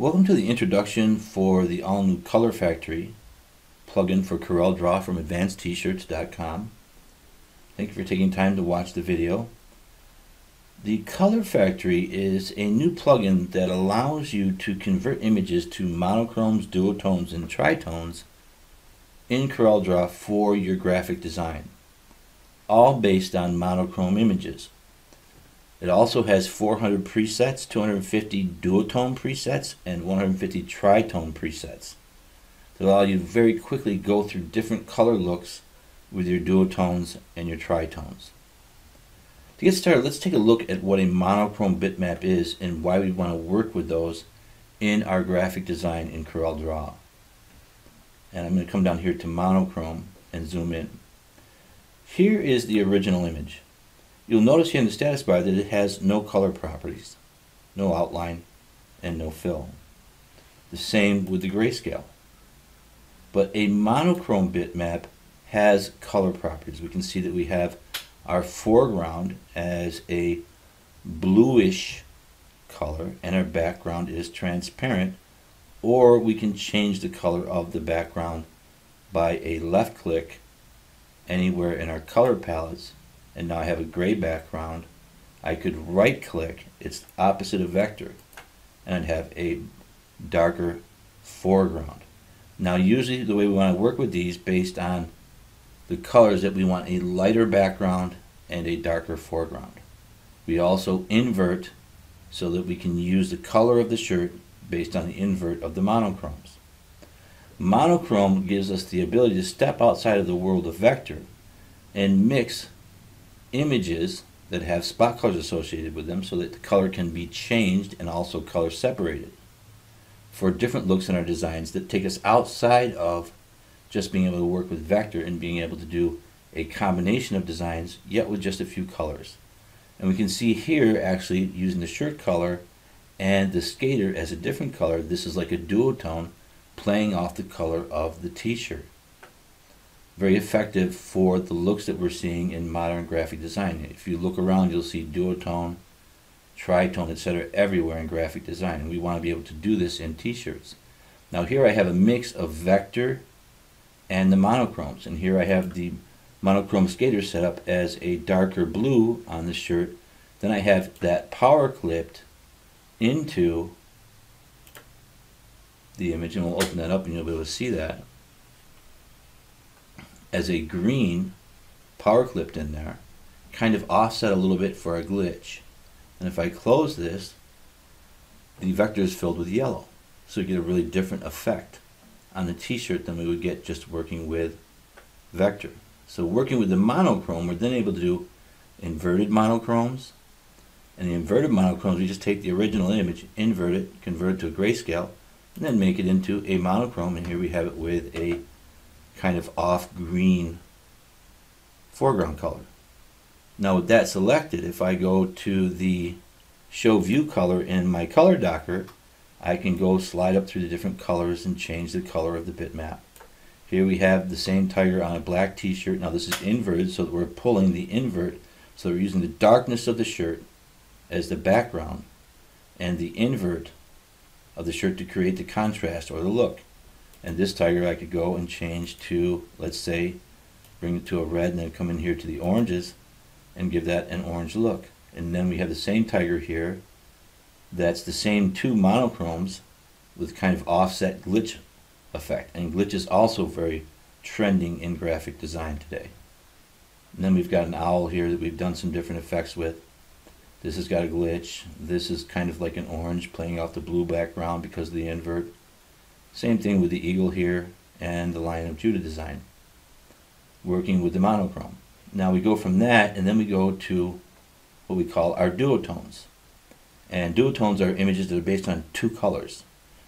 Welcome to the introduction for the all-new Color Factory plugin for CorelDRAW from AdvancedTshirts.com. Thank you for taking time to watch the video. The Color Factory is a new plugin that allows you to convert images to monochromes, duotones, and tritones in CorelDRAW for your graphic design, all based on monochrome images. It also has 400 presets, 250 duotone presets, and 150 tritone presets that allow you to very quickly go through different color looks with your duotones and your tritones. To get started, let's take a look at what a monochrome bitmap is and why we want to work with those in our graphic design in CorelDRAW. And I'm going to come down here to monochrome and zoom in. Here is the original image. You'll notice here in the status bar that it has no color properties, no outline, and no fill. The same with the grayscale. But a monochrome bitmap has color properties. We can see that we have our foreground as a bluish color and our background is transparent or we can change the color of the background by a left click anywhere in our color palettes and now I have a gray background, I could right click, it's opposite of vector, and have a darker foreground. Now usually the way we want to work with these based on the colors that we want a lighter background and a darker foreground. We also invert so that we can use the color of the shirt based on the invert of the monochromes. Monochrome gives us the ability to step outside of the world of vector and mix images that have spot colors associated with them so that the color can be changed and also color separated for different looks in our designs that take us outside of just being able to work with vector and being able to do a combination of designs yet with just a few colors. And we can see here actually using the shirt color and the skater as a different color, this is like a duotone playing off the color of the t-shirt very effective for the looks that we're seeing in modern graphic design. If you look around, you'll see duotone, tritone, etc. everywhere in graphic design. We want to be able to do this in t-shirts. Now here I have a mix of vector and the monochromes. And here I have the monochrome skater set up as a darker blue on the shirt. Then I have that power clipped into the image and we'll open that up and you'll be able to see that as a green power clipped in there, kind of offset a little bit for a glitch. And if I close this, the vector is filled with yellow. So you get a really different effect on the t-shirt than we would get just working with vector. So working with the monochrome, we're then able to do inverted monochromes. And the inverted monochromes, we just take the original image, invert it, convert it to a grayscale, and then make it into a monochrome. And here we have it with a kind of off green foreground color. Now with that selected, if I go to the show view color in my color docker, I can go slide up through the different colors and change the color of the bitmap. Here we have the same tiger on a black t-shirt. Now this is inverted so we're pulling the invert. So we're using the darkness of the shirt as the background and the invert of the shirt to create the contrast or the look. And this tiger I could go and change to, let's say, bring it to a red and then come in here to the oranges and give that an orange look. And then we have the same tiger here that's the same two monochromes with kind of offset glitch effect. And glitch is also very trending in graphic design today. And then we've got an owl here that we've done some different effects with. This has got a glitch. This is kind of like an orange playing off the blue background because of the invert. Same thing with the eagle here and the Lion of Judah design, working with the monochrome. Now we go from that and then we go to what we call our duotones. And duotones are images that are based on two colors.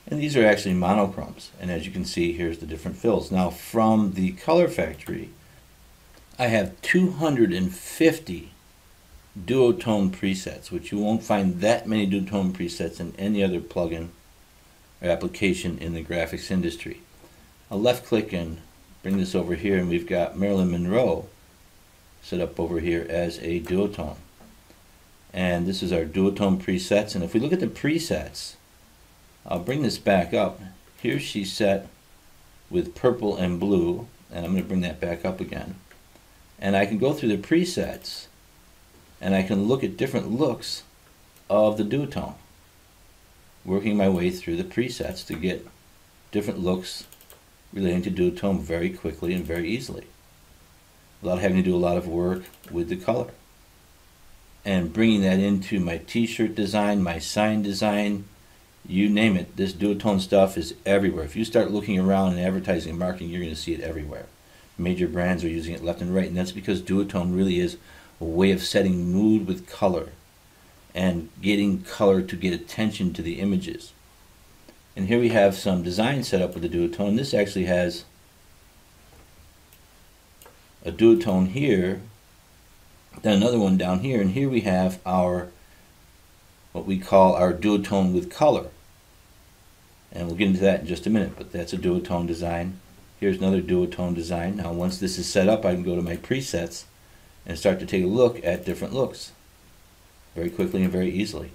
And these are actually monochromes. And as you can see, here's the different fills. Now from the color factory, I have 250 duotone presets, which you won't find that many duotone presets in any other plugin application in the graphics industry. I'll left click and bring this over here and we've got Marilyn Monroe set up over here as a duotone. And this is our duotone presets and if we look at the presets I'll bring this back up. Here she's set with purple and blue, and I'm going to bring that back up again. And I can go through the presets, and I can look at different looks of the duotone, working my way through the presets to get different looks relating to duotone very quickly and very easily, without having to do a lot of work with the color. And bringing that into my t-shirt design, my sign design, you name it, this duotone stuff is everywhere. If you start looking around in advertising and marketing, you're going to see it everywhere. Major brands are using it left and right, and that's because duotone really is a way of setting mood with color and getting color to get attention to the images. And here we have some design set up with the duotone. This actually has a duotone here, then another one down here, and here we have our what we call our duotone with color. And we'll get into that in just a minute, but that's a duotone design. Here's another duotone design. Now once this is set up, I can go to my presets and start to take a look at different looks very quickly and very easily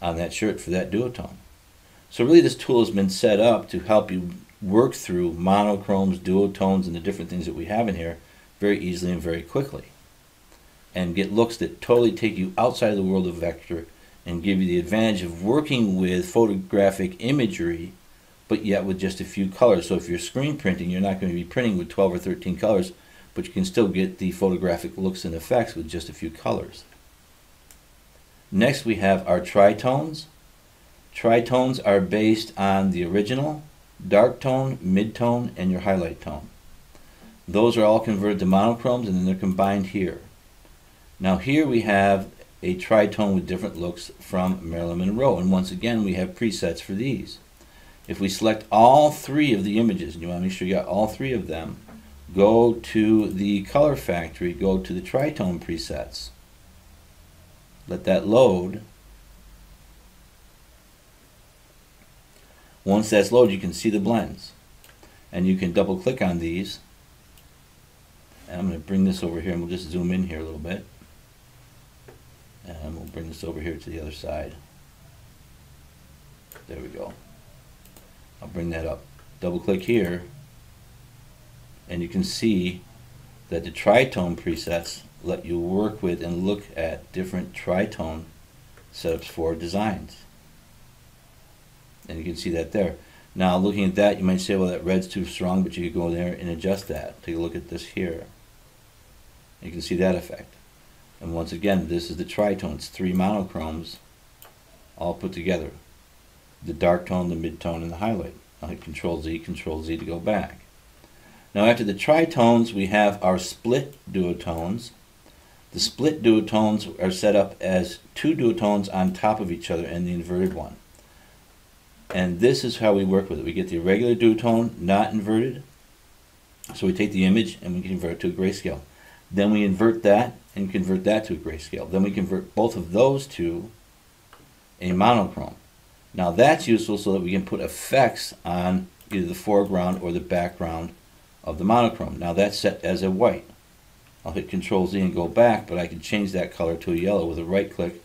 on that shirt for that duotone. So really this tool has been set up to help you work through monochromes, duotones, and the different things that we have in here very easily and very quickly and get looks that totally take you outside of the world of vector and give you the advantage of working with photographic imagery but yet with just a few colors. So if you're screen printing, you're not going to be printing with 12 or 13 colors, but you can still get the photographic looks and effects with just a few colors. Next we have our tritones. Tritones are based on the original, dark tone, mid-tone, and your highlight tone. Those are all converted to monochromes and then they're combined here. Now here we have a tritone with different looks from Marilyn Monroe. And once again, we have presets for these. If we select all three of the images, and you want to make sure you got all three of them, go to the Color Factory, go to the tritone presets. Let that load. Once that's loaded, you can see the blends. And you can double click on these. And I'm going to bring this over here and we'll just zoom in here a little bit. And we'll bring this over here to the other side. There we go. I'll bring that up. Double click here and you can see that the tritone presets let you work with and look at different tritone setups for designs. And you can see that there. Now looking at that you might say well that red's too strong but you could go in there and adjust that. Take a look at this here. You can see that effect. And once again, this is the tritone. It's three monochromes all put together. The dark tone, the mid-tone, and the highlight. I'll hit Control Z, Control Z to go back. Now after the tritones, we have our split duotones. The split duotones are set up as two duotones on top of each other and the inverted one. And this is how we work with it. We get the regular duotone, not inverted. So we take the image and we convert it to a grayscale. Then we invert that and convert that to a grayscale. Then we convert both of those to a monochrome. Now that's useful so that we can put effects on either the foreground or the background of the monochrome. Now that's set as a white. I'll hit Control Z and go back, but I can change that color to a yellow with a right click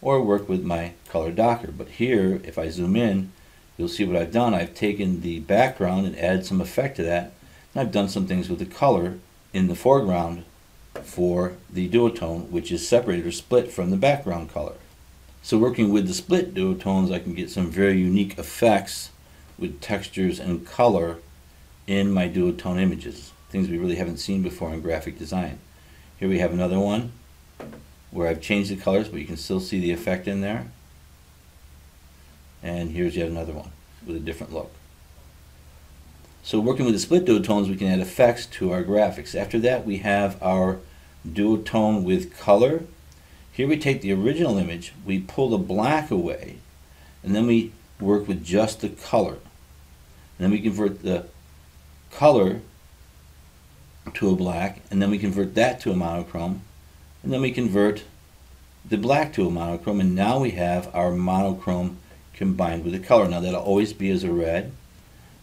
or work with my color docker. But here, if I zoom in, you'll see what I've done. I've taken the background and added some effect to that. And I've done some things with the color in the foreground for the duotone, which is separated or split from the background color. So working with the split duotones, I can get some very unique effects with textures and color in my duotone images, things we really haven't seen before in graphic design. Here we have another one where I've changed the colors, but you can still see the effect in there. And here's yet another one with a different look. So working with the split duotones, we can add effects to our graphics. After that, we have our duotone with color. Here we take the original image, we pull the black away, and then we work with just the color. And then we convert the color to a black, and then we convert that to a monochrome, and then we convert the black to a monochrome, and now we have our monochrome combined with the color. Now that'll always be as a red,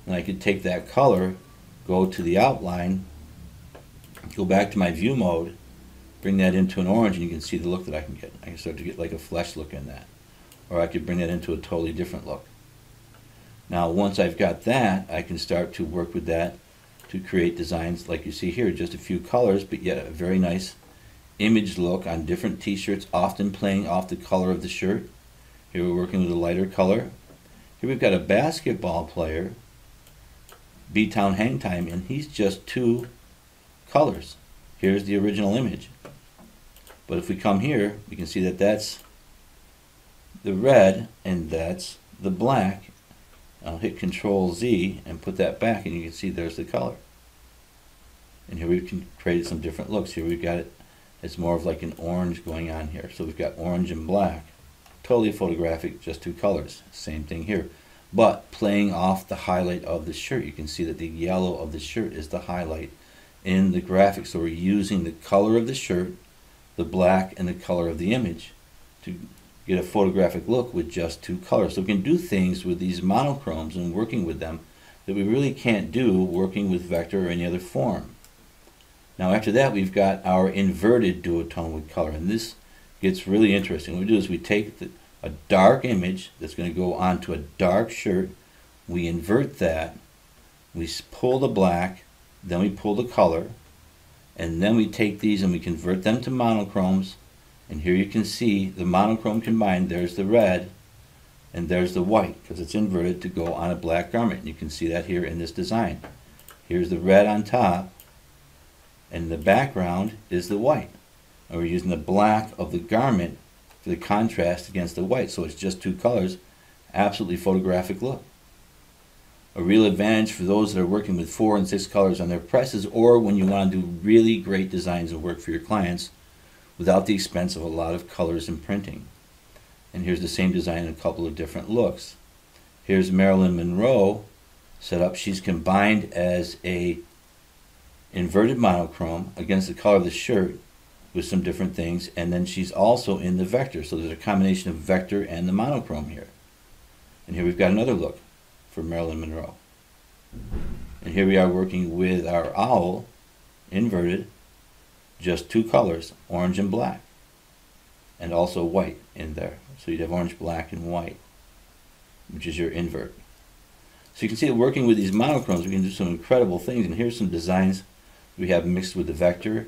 and I could take that color, go to the outline, go back to my view mode, bring that into an orange, and you can see the look that I can get. I can start to get like a flesh look in that. Or I could bring that into a totally different look. Now once I've got that, I can start to work with that to create designs like you see here, just a few colors, but yet a very nice image look on different t-shirts, often playing off the color of the shirt. Here we're working with a lighter color. Here we've got a basketball player, B-Town Hang Time, and he's just two colors. Here's the original image. But if we come here, we can see that that's the red and that's the black. I'll hit Control Z and put that back and you can see there's the color. And here we've created some different looks. Here we've got it, it's more of like an orange going on here. So we've got orange and black. Totally photographic, just two colors. Same thing here. But playing off the highlight of the shirt, you can see that the yellow of the shirt is the highlight in the graphic. So we're using the color of the shirt, the black, and the color of the image to get a photographic look with just two colors. So we can do things with these monochromes and working with them that we really can't do working with vector or any other form. Now after that we've got our inverted duotone with color and this gets really interesting. What we do is we take the, a dark image that's going to go onto a dark shirt, we invert that, we pull the black, then we pull the color, and then we take these and we convert them to monochromes and here you can see the monochrome combined. There's the red and there's the white because it's inverted to go on a black garment. And you can see that here in this design. Here's the red on top and the background is the white. And we're using the black of the garment for the contrast against the white. So it's just two colors. Absolutely photographic look. A real advantage for those that are working with four and six colors on their presses or when you want to do really great designs and work for your clients without the expense of a lot of colors and printing. And here's the same design in a couple of different looks. Here's Marilyn Monroe set up. She's combined as a inverted monochrome against the color of the shirt with some different things. And then she's also in the vector. So there's a combination of vector and the monochrome here. And here we've got another look for Marilyn Monroe. And here we are working with our owl inverted just two colors, orange and black, and also white in there. So you'd have orange, black, and white, which is your invert. So you can see that working with these monochromes, we can do some incredible things. And here's some designs we have mixed with the vector.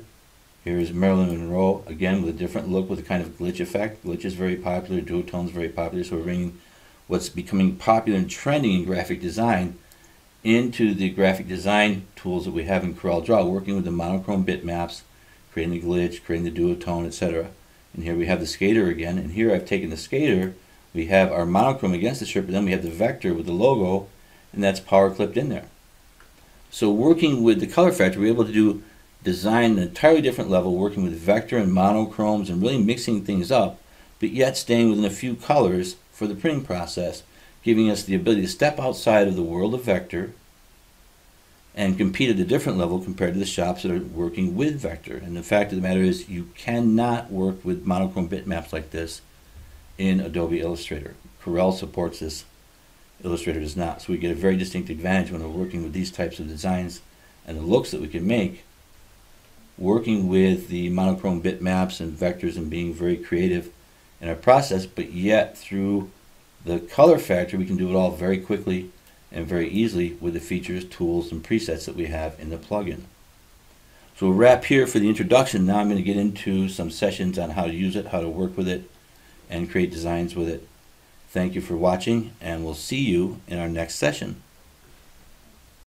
Here's Marilyn Monroe, again with a different look with a kind of glitch effect. Glitch is very popular, duotone is very popular, so we're bringing what's becoming popular and trending in graphic design into the graphic design tools that we have in CorelDRAW, working with the monochrome bitmaps, creating the glitch, creating the duotone, etc. And here we have the skater again. And here I've taken the skater, we have our monochrome against the shirt, but then we have the vector with the logo, and that's power clipped in there. So working with the color factor, we're able to do design an entirely different level, working with vector and monochromes and really mixing things up, but yet staying within a few colors for the printing process, giving us the ability to step outside of the world of vector and compete at a different level compared to the shops that are working with vector. And the fact of the matter is you cannot work with monochrome bitmaps like this in Adobe Illustrator. Corel supports this, Illustrator does not. So we get a very distinct advantage when we're working with these types of designs and the looks that we can make working with the monochrome bitmaps and vectors and being very creative in our process, but yet through the color factor we can do it all very quickly and very easily with the features, tools, and presets that we have in the plugin. So we'll wrap here for the introduction. Now I'm going to get into some sessions on how to use it, how to work with it, and create designs with it. Thank you for watching, and we'll see you in our next session.